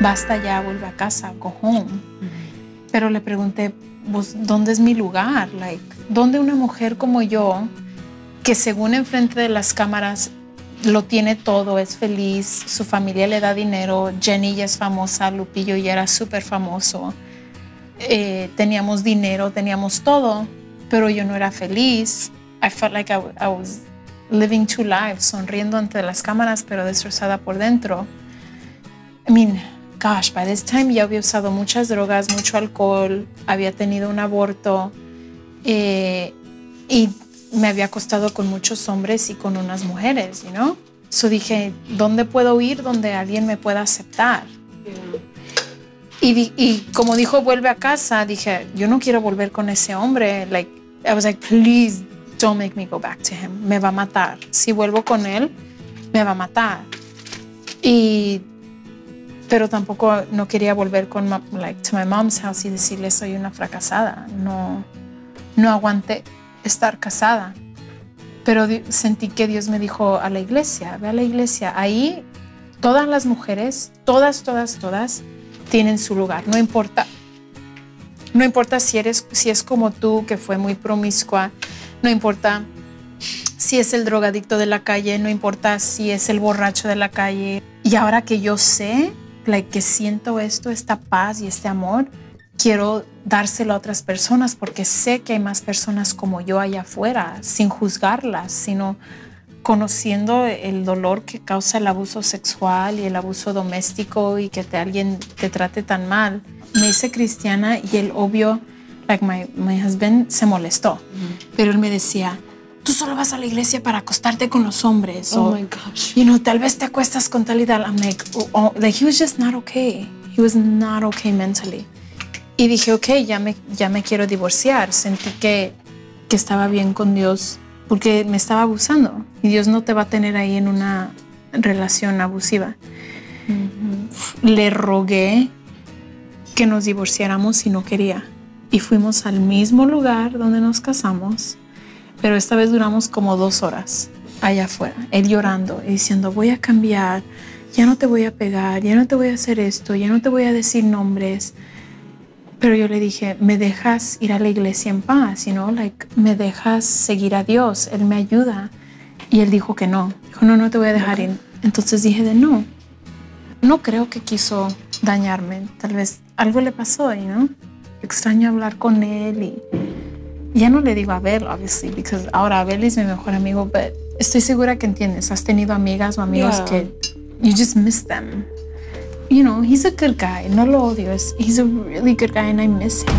basta ya, vuelve a casa, go home. Pero le pregunté, ¿dónde es mi lugar? Like, ¿dónde una mujer como yo, que según enfrente de las cámaras lo tiene todo, es feliz, su familia le da dinero, Jenny ya es famosa, Lupillo ya era súper famoso, eh, teníamos dinero, teníamos todo, pero yo no era feliz. I felt like I, I was living two lives, sonriendo ante las cámaras, pero destrozada por dentro. I mean, gosh, by this time ya había usado muchas drogas, mucho alcohol, había tenido un aborto eh, y me había acostado con muchos hombres y con unas mujeres, you know? So dije, ¿dónde puedo ir donde alguien me pueda aceptar? Y, como dijo, vuelve a casa, dije, yo no quiero volver con ese hombre. Like, I was like, please don't make me go back to him. Me va a matar. Si vuelvo con él, me va a matar. Y, pero tampoco no quería volver con, like, to my mom's house y decirle soy una fracasada. No, no aguanté estar casada. Pero sentí que Dios me dijo a la iglesia, ve a la iglesia. Ahí todas las mujeres, todas, todas, todas, tienen su lugar. No importa, no importa si eres, si es como tú que fue muy promiscua, no importa si es el drogadicto de la calle, no importa si es el borracho de la calle. Y ahora que yo sé, like, que siento esto, esta paz y este amor, quiero dárselo a otras personas porque sé que hay más personas como yo allá afuera, sin juzgarlas, sino conociendo el dolor que causa el abuso sexual y el abuso doméstico y que te, alguien te trate tan mal. Me hice cristiana y el obvio, like my, my husband se molestó, pero él me decía, tú solo vas a la iglesia para acostarte con los hombres. Oh o, my gosh. you know, tal vez te acuestas con tal y tal. I'm like, oh, oh, like he was just not okay. He was not okay mentally. Y dije, ok, ya me, ya me quiero divorciar. Sentí que, que estaba bien con Dios porque me estaba abusando. Y Dios no te va a tener ahí en una relación abusiva. Le rogué que nos divorciáramos y no quería. Y fuimos al mismo lugar donde nos casamos, pero esta vez duramos como dos horas allá afuera, él llorando y diciendo, voy a cambiar, ya no te voy a pegar, ya no te voy a hacer esto, ya no te voy a decir nombres. Pero yo le dije, ¿me dejas ir a la iglesia en paz? You like, ¿me dejas seguir a Dios? Él me ayuda. Y él dijo que no. Dijo, no, no te voy a dejar ir. Entonces dije de no. No creo que quiso dañarme. Tal vez algo le pasó, know? Extraño hablar con él y ya no le digo a Abel, obviously, because ahora Abel es mi mejor amigo, but estoy segura que entiendes. Has tenido amigas o amigos Yeah. que you just miss them. You know, he's a good guy. No lo odio. Es- He's a really good guy and I miss him.